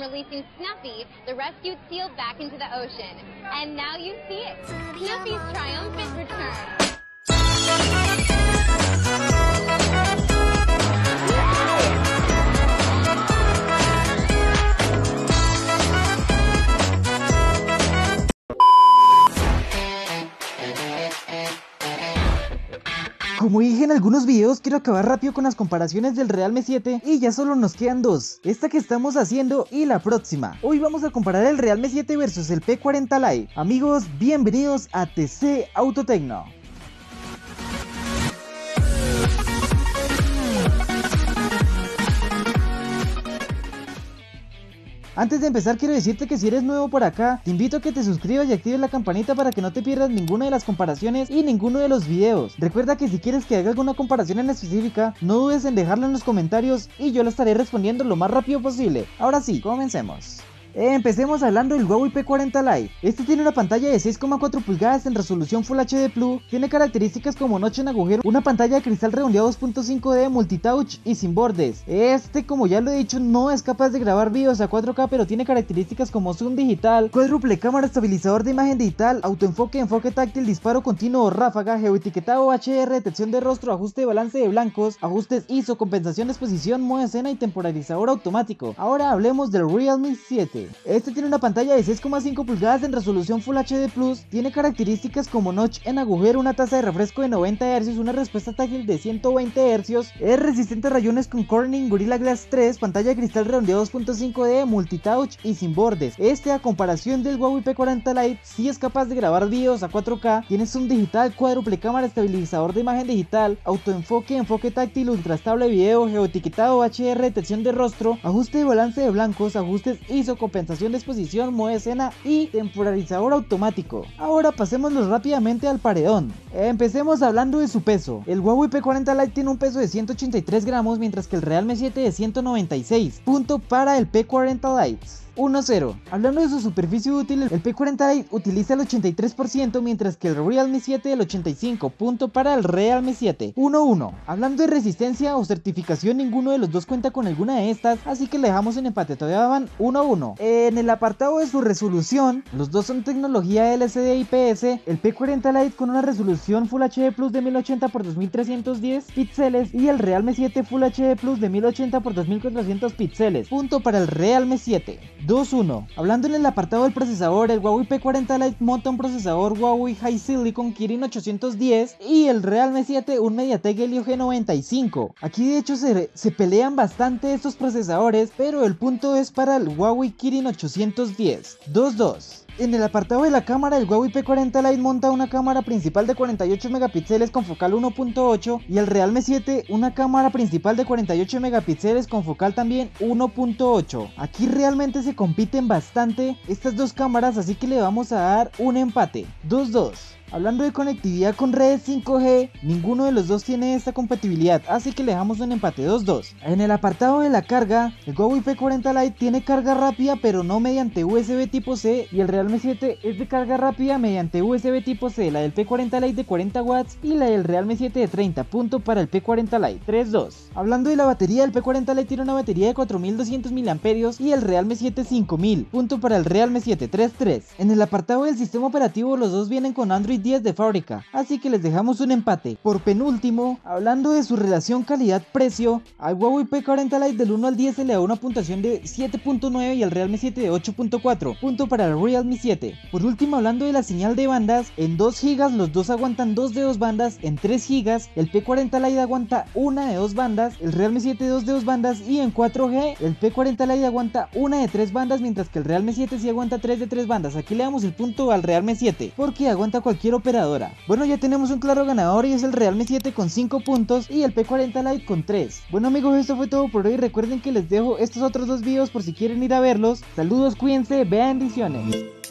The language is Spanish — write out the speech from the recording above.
releasing Snuffy, the rescued seal, back into the ocean. And now you see it. Snuffy's triumphant return. Como dije en algunos videos, quiero acabar rápido con las comparaciones del Realme 7 y ya solo nos quedan dos, esta que estamos haciendo y la próxima. Hoy vamos a comparar el Realme 7 versus el P40 Lite. Amigos, bienvenidos a TC Autotecno. Antes de empezar quiero decirte que si eres nuevo por acá, te invito a que te suscribas y actives la campanita para que no te pierdas ninguna de las comparaciones y ninguno de los videos. Recuerda que si quieres que haga alguna comparación en específica, no dudes en dejarlo en los comentarios y yo lo estaré respondiendo lo más rápido posible. Ahora sí, comencemos. Empecemos hablando del Huawei P40 Lite. Este tiene una pantalla de 6,4 pulgadas en resolución Full HD Plus, tiene características como noche en agujero, una pantalla de cristal redondeado 2.5D multitouch y sin bordes. Este, como ya lo he dicho, no es capaz de grabar videos a 4K, pero tiene características como zoom digital, cuádruple cámara, estabilizador de imagen digital, autoenfoque, enfoque táctil, disparo continuo, ráfaga, geoetiquetado HDR, detección de rostro, ajuste de balance de blancos, ajustes ISO, compensación de exposición, modo escena y temporalizador automático. Ahora hablemos del Realme 7. Este tiene una pantalla de 6,5 pulgadas en resolución Full HD Plus, tiene características como notch en agujero, una tasa de refresco de 90 Hz, una respuesta táctil de 120 Hz, es resistente a rayones con Corning Gorilla Glass 3, pantalla de cristal redondeado 2.5D, multitouch y sin bordes. Este a comparación del Huawei P40 Lite sí es capaz de grabar videos a 4K, tiene zoom digital, cuádruple cámara, estabilizador de imagen digital, autoenfoque, enfoque táctil, ultra estable video, geoetiquetado HDR, detección de rostro, ajuste de balance de blancos, ajustes ISO, compensación de exposición, modo escena y temporalizador automático. Ahora pasémoslo rápidamente al paredón. Empecemos hablando de su peso. El Huawei P40 Lite tiene un peso de 183 gramos mientras que el Realme 7 de 196. Punto para el P40 Lite. 1-0. Hablando de su superficie útil, el P40 Lite utiliza el 83% mientras que el Realme 7 el 85%. Punto para el Realme 7. 1-1. Hablando de resistencia o certificación, ninguno de los dos cuenta con alguna de estas, así que le dejamos en empate. Todavía van 1-1. En el apartado de su resolución, los dos son tecnología LCD IPS. El P40 Lite con una resolución Full HD Plus de 1080 x 2310 píxeles y el Realme 7 Full HD Plus de 1080 x 2400 píxeles. Punto para el Realme 7. 2-1. Hablando en el apartado del procesador, el Huawei P40 Lite monta un procesador Huawei High Silicon Kirin 810 y el Realme 7 un MediaTek Helio G95. Aquí de hecho se, se pelean bastante estos procesadores, pero el punto es para el Huawei Kirin 810. 2-2. En el apartado de la cámara, el Huawei P40 Lite monta una cámara principal de 48 megapíxeles con focal 1.8 y el Realme 7 una cámara principal de 48 megapíxeles con focal también 1.8. Aquí realmente se compiten bastante estas dos cámaras, así que le vamos a dar un empate. 2-2. Hablando de conectividad con redes 5G, ninguno de los dos tiene esta compatibilidad, así que le dejamos un empate 2-2. En el apartado de la carga, el Huawei P40 Lite tiene carga rápida pero no mediante USB tipo C y el Realme 7 es de carga rápida mediante USB tipo C, la del P40 Lite de 40 watts y la del Realme 7 de 30, punto para el P40 Lite 3-2. Hablando de la batería, el P40 Lite tiene una batería de 4200 mAh y el Realme 7 5000, punto para el Realme 7 3-3. En el apartado del sistema operativo los dos vienen con Android 10 de fábrica, así que les dejamos un empate. Por penúltimo, hablando de su relación calidad-precio, al Huawei P40 Lite del 1 al 10 se le da una puntuación de 7.9 y al Realme 7 de 8.4, punto para el Realme 7. Por último, hablando de la señal de bandas, en 2 GB los dos aguantan 2 de 2 bandas, en 3 GB el P40 Lite aguanta una de 2 bandas, el Realme 7 2 de 2 bandas y en 4G el P40 Lite aguanta una de 3 bandas, mientras que el Realme 7 sí aguanta 3 de 3 bandas. Aquí le damos el punto al Realme 7, porque aguanta cualquier operadora. Bueno, ya tenemos un claro ganador y es el Realme 7 con 5 puntos y el P40 Lite con 3. Bueno amigos, esto fue todo por hoy. Recuerden que les dejo estos otros dos videos por si quieren ir a verlos. Saludos, cuídense, bendiciones.